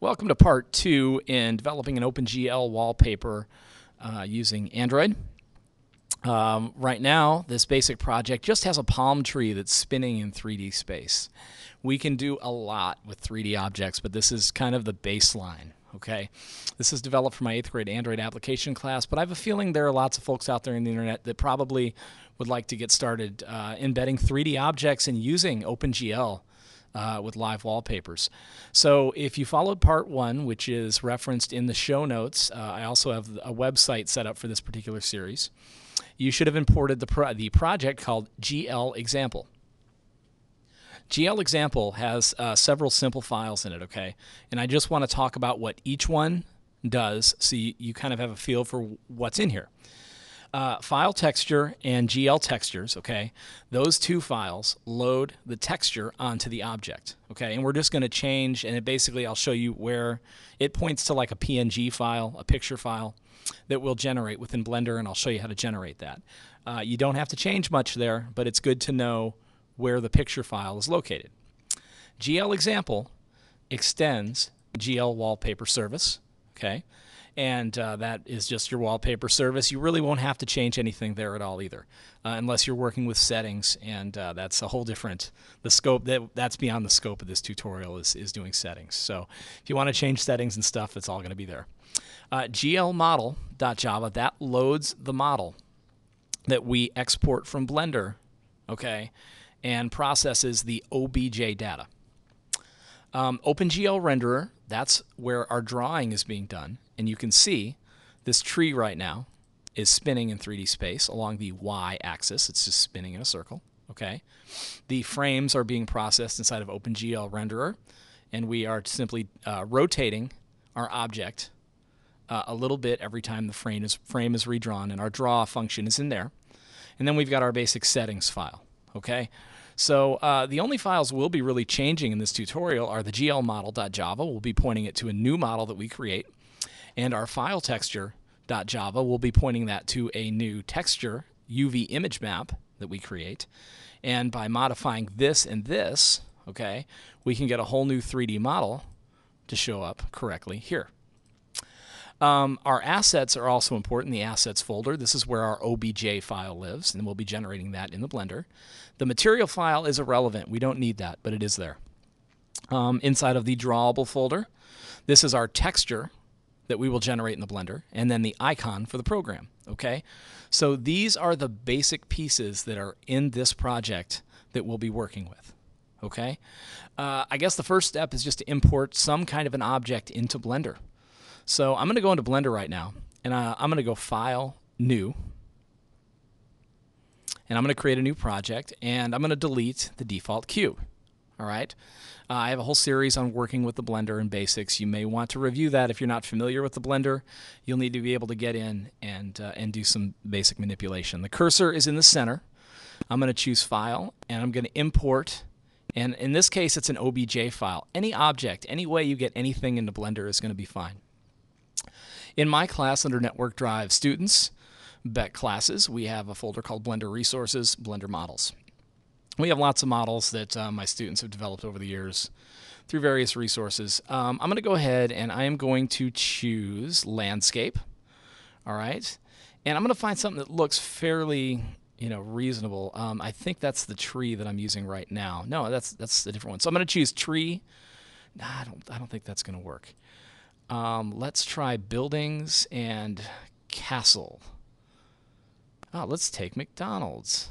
Welcome to part two in developing an OpenGL wallpaper uh, using Android. Um, right now, this basic project just has a palm tree that's spinning in 3D space. We can do a lot with 3D objects, but this is kind of the baseline. Okay, this is developed for my eighth grade Android application class, but I have a feeling there are lots of folks out there in the internet that probably would like to get started uh, embedding 3D objects and using OpenGL uh, with live wallpapers. So if you followed part one, which is referenced in the show notes, uh, I also have a website set up for this particular series. You should have imported the, pro the project called GL Example. GL Example has uh, several simple files in it, okay? And I just want to talk about what each one does so you, you kind of have a feel for what's in here. Uh, file texture and GL textures, okay, those two files load the texture onto the object, okay, and we're just going to change, and it basically I'll show you where it points to like a PNG file, a picture file that will generate within Blender, and I'll show you how to generate that. Uh, you don't have to change much there, but it's good to know where the picture file is located. GL example extends GL wallpaper service, okay, and uh, that is just your wallpaper service. You really won't have to change anything there at all either, uh, unless you're working with settings, and uh, that's a whole different the scope that that's beyond the scope of this tutorial is is doing settings. So if you want to change settings and stuff, it's all going to be there. Uh, glmodel.java that loads the model that we export from Blender, okay, and processes the OBJ data. Um, OpenGL renderer, that's where our drawing is being done. And you can see this tree right now is spinning in 3D space along the y-axis. It's just spinning in a circle. Okay. The frames are being processed inside of OpenGL renderer, and we are simply uh, rotating our object uh, a little bit every time the frame is frame is redrawn, and our draw function is in there. And then we've got our basic settings file. Okay. So uh, the only files we'll be really changing in this tutorial are the glmodel.java. We'll be pointing it to a new model that we create. And our file texture.java will be pointing that to a new texture UV image map that we create. And by modifying this and this, okay, we can get a whole new 3D model to show up correctly here. Um, our assets are also important, the assets folder. This is where our OBJ file lives, and we'll be generating that in the Blender. The material file is irrelevant. We don't need that, but it is there. Um, inside of the drawable folder, this is our texture that we will generate in the Blender, and then the icon for the program, okay? So these are the basic pieces that are in this project that we'll be working with, okay? Uh, I guess the first step is just to import some kind of an object into Blender. So I'm going to go into Blender right now, and uh, I'm going to go File, New, and I'm going to create a new project, and I'm going to delete the default cube. All right. Uh, I have a whole series on working with the Blender and basics. You may want to review that if you're not familiar with the Blender. You'll need to be able to get in and uh, and do some basic manipulation. The cursor is in the center. I'm going to choose File, and I'm going to import. And in this case, it's an OBJ file. Any object, any way you get anything into Blender is going to be fine. In my class under Network Drive Students, BEC classes, we have a folder called Blender Resources, Blender Models. We have lots of models that uh, my students have developed over the years through various resources. Um, I'm going to go ahead and I am going to choose landscape. All right. And I'm going to find something that looks fairly, you know, reasonable. Um, I think that's the tree that I'm using right now. No, that's that's a different one. So I'm going to choose tree. Nah, I don't I don't think that's going to work. Um, let's try buildings and castle. Oh, let's take McDonald's.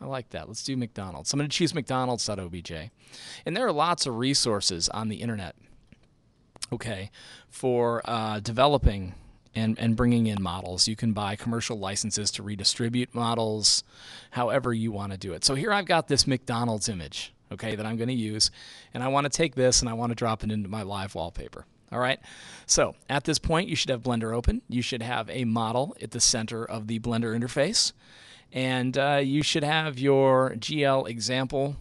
I like that. Let's do McDonald's. I'm going to choose McDonald's.obj. And there are lots of resources on the internet, okay, for uh, developing and, and bringing in models. You can buy commercial licenses to redistribute models, however you want to do it. So here I've got this McDonald's image, okay, that I'm going to use. And I want to take this and I want to drop it into my live wallpaper. All right. So at this point, you should have Blender open. You should have a model at the center of the Blender interface. And uh, you should have your GL example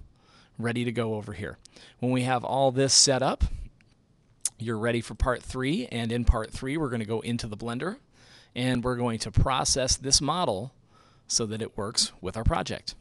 ready to go over here. When we have all this set up, you're ready for part three. And in part three, we're going to go into the Blender and we're going to process this model so that it works with our project.